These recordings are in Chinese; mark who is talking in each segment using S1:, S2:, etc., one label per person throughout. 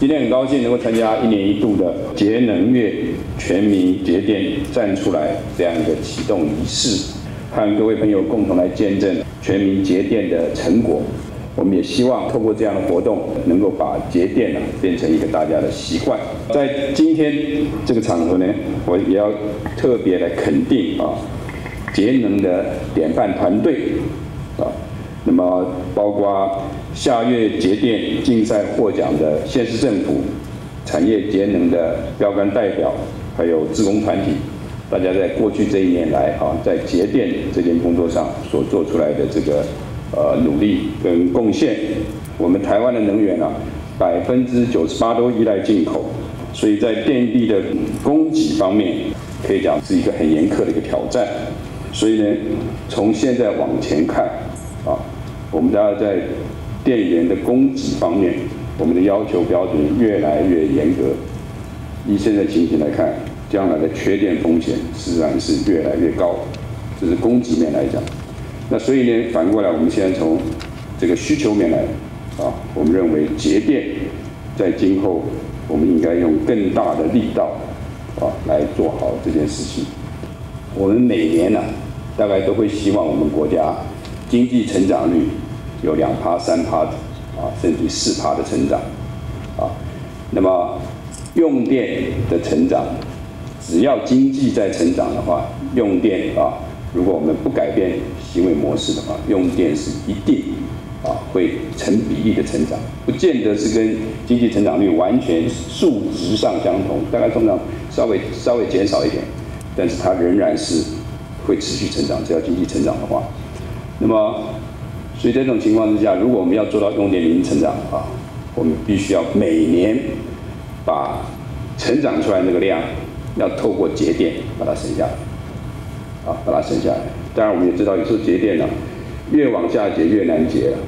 S1: 今天很高兴能够参加一年一度的节能月全民节电站出来这样一个启动仪式，和各位朋友共同来见证全民节电的成果。我们也希望透过这样的活动，能够把节电呢变成一个大家的习惯。在今天这个场合呢，我也要特别来肯定啊，节能的典范团队啊，那么包括下月节电竞赛获奖的县市政府、产业节能的标杆代表，还有职工团体，大家在过去这一年来啊，在节电这件工作上所做出来的这个。呃，努力跟贡献，我们台湾的能源啊，百分之九十八都依赖进口，所以在电力的供给方面，可以讲是一个很严苛的一个挑战。所以呢，从现在往前看，啊，我们大家在电源的供给方面，我们的要求标准越来越严格。以现在情形来看，将来的缺电风险自然是越来越高，这是供给面来讲。那所以呢，反过来，我们现在从这个需求面来啊，我们认为节电在今后，我们应该用更大的力道啊来做好这件事情。我们每年呢，大概都会希望我们国家经济成长率有两趴、三趴啊，甚至四趴的成长啊。那么用电的成长，只要经济在成长的话，用电啊。如果我们不改变行为模式的话，用电是一定啊会成比例的成长，不见得是跟经济成长率完全数值上相同，大概通常稍微稍微减少一点，但是它仍然是会持续成长，只要经济成长的话。那么，所以在这种情况之下，如果我们要做到用电零成长啊，我们必须要每年把成长出来那个量，要透过节电把它省下来。啊，把它省下来。当然，我们也知道，有时候节电呢，越往下节越难节了。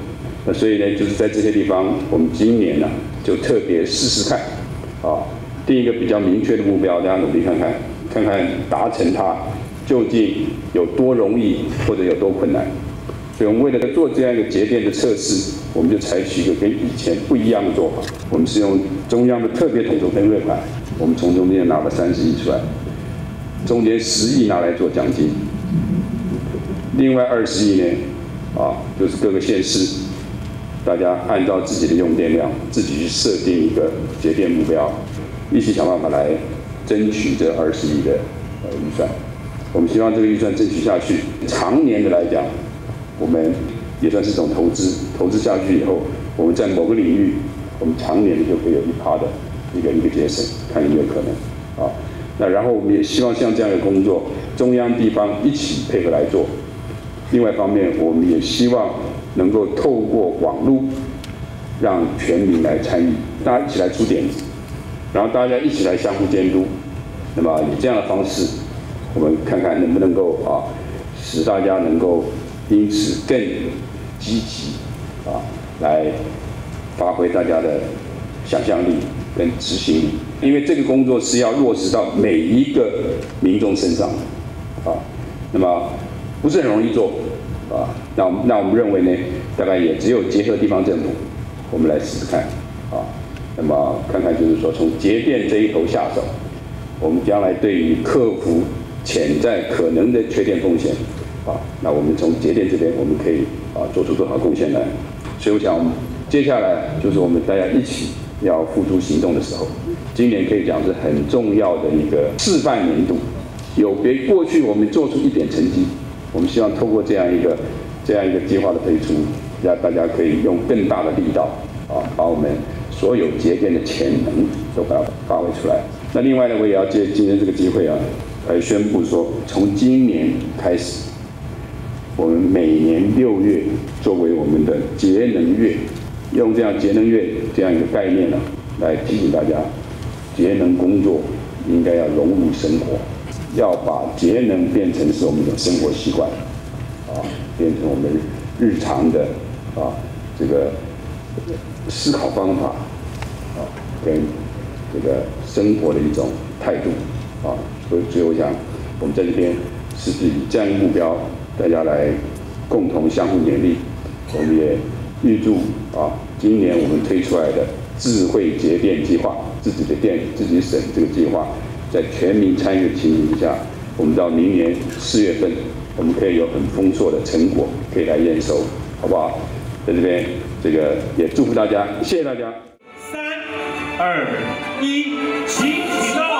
S1: 那所以呢，就是在这些地方，我们今年呢，就特别试试看，啊，定一个比较明确的目标，大家努力看看，看看达成它究竟有多容易，或者有多困难。所以我们为了做这样一个节电的测试，我们就采取一个跟以前不一样的做法。我们是用中央的特别统筹分配款，我们从中间拿了三十亿出来。中间十亿拿来做奖金，另外二十亿呢，啊，就是各个县市，大家按照自己的用电量，自己去设定一个节电目标，一起想办法来争取这二十亿的呃预算。我们希望这个预算争取下去，长年的来讲，我们也算是一种投资。投资下去以后，我们在某个领域，我们常年就可以有一趴的一个一个节省，看有没有可能啊。那然后我们也希望像这样的工作，中央地方一起配合来做。另外一方面，我们也希望能够透过网络，让全民来参与，大家一起来出点子，然后大家一起来相互监督。那么以这样的方式，我们看看能不能够啊，使大家能够因此更积极啊，来发挥大家的想象力跟执行力。因为这个工作是要落实到每一个民众身上的，啊，那么不是很容易做，啊，那那我们认为呢，大概也只有结合地方政府，我们来试试看，啊，那么看看就是说从节电这一头下手，我们将来对于克服潜在可能的缺电风险，啊，那我们从节电这边我们可以啊做出多少贡献来？所以我想接下来就是我们大家一起。要付诸行动的时候，今年可以讲是很重要的一个示范年度。有别过去我们做出一点成绩，我们希望透过这样一个这样一个计划的推出，让大家可以用更大的力道啊，把我们所有节电的潜能都把它发挥出来。那另外呢，我也要借今天这个机会啊，来宣布说，从今年开始，我们每年六月作为我们的节能月。用这样节能月这样一个概念呢，来提醒大家，节能工作应该要融入生活，要把节能变成是我们的生活习惯，啊，变成我们日常的啊这个思考方法，啊，跟这个生活的一种态度，啊，所以所以我想，我们在这边是以这样一个目标，大家来共同相互勉励，我们也。预祝啊，今年我们推出来的智慧节电计划，自己的电自己省这个计划，在全民参与的情形之下，我们到明年四月份，我们可以有很丰硕的成果可以来验收，好不好？在这边，这个也祝福大家，谢谢大家。
S2: 三、二、一，起启动。